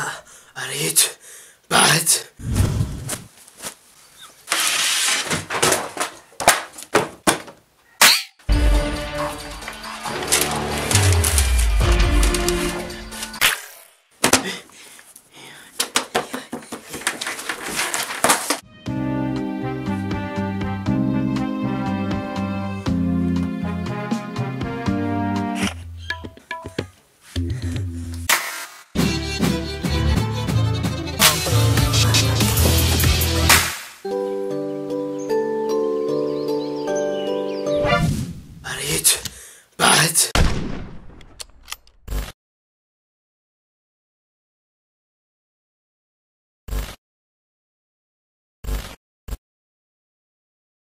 uh, I read, but What?